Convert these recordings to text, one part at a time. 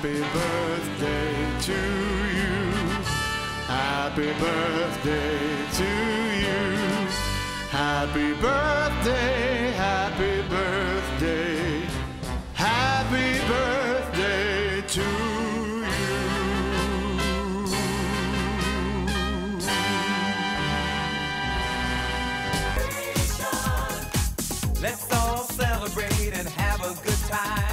Happy birthday to you. Happy birthday to you. Happy birthday, happy birthday. Happy birthday to you. Let's all celebrate and have a good time.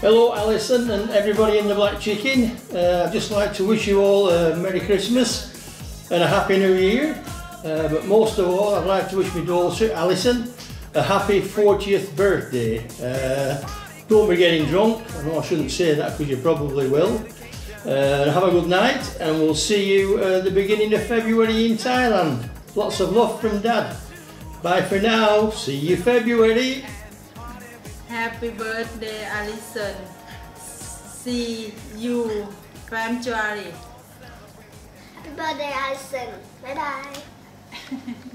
Hello Alison and everybody in the Black Chicken. Uh, I'd just like to wish you all a Merry Christmas and a Happy New Year. Uh, but most of all, I'd like to wish my daughter Alison a happy 40th birthday. Uh, don't be getting drunk. I know I shouldn't say that because you probably will. Uh, have a good night and we'll see you uh, the beginning of February in Thailand. Lots of love from Dad. Bye for now. See you February. Happy birthday, Alison. See you February. Happy birthday, Alison. Bye bye.